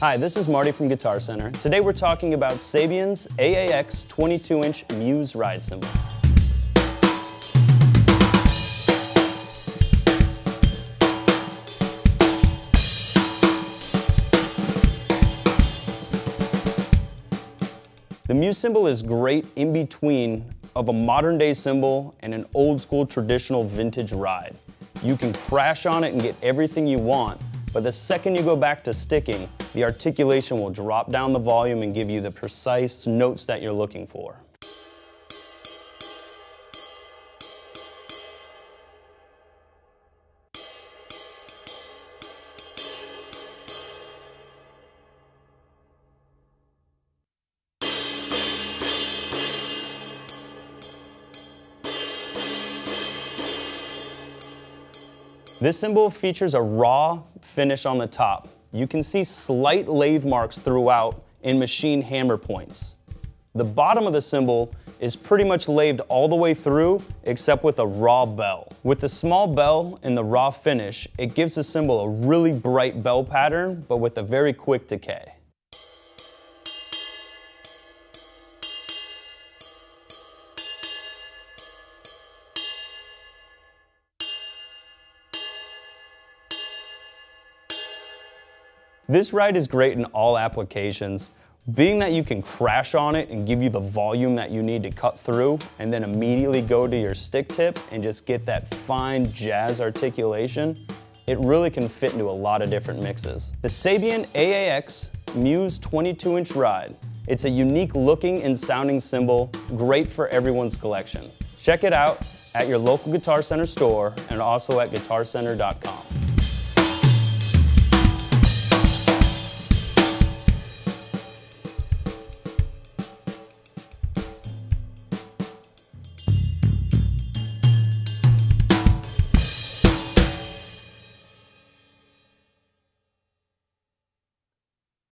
Hi, this is Marty from Guitar Center. Today we're talking about Sabian's AAX 22-inch Muse ride cymbal. The Muse cymbal is great in between of a modern day cymbal and an old school traditional vintage ride. You can crash on it and get everything you want, but the second you go back to sticking, the articulation will drop down the volume and give you the precise notes that you're looking for. This cymbal features a raw finish on the top. You can see slight lathe marks throughout in machine hammer points. The bottom of the cymbal is pretty much lathed all the way through except with a raw bell. With the small bell and the raw finish, it gives the cymbal a really bright bell pattern but with a very quick decay. This ride is great in all applications. Being that you can crash on it and give you the volume that you need to cut through and then immediately go to your stick tip and just get that fine jazz articulation, it really can fit into a lot of different mixes. The Sabian AAX Muse 22 inch ride. It's a unique looking and sounding cymbal, great for everyone's collection. Check it out at your local Guitar Center store and also at guitarcenter.com.